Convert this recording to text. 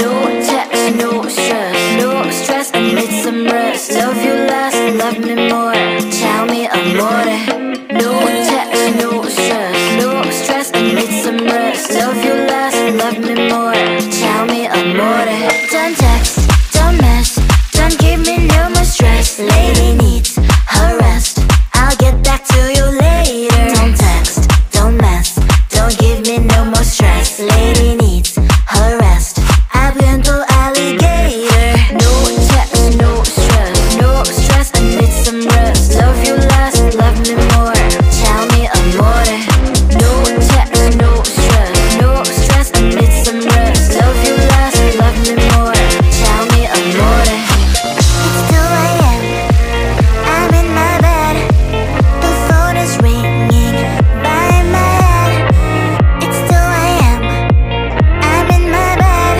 No text, no stress, no stress, I need some rest. Love you less, love me more, tell me I'm amore. No text, no stress, no stress, I need some rest. Love you less, love me more, tell me I'm amore. Don't text, don't mess, don't give me no more stress. Lay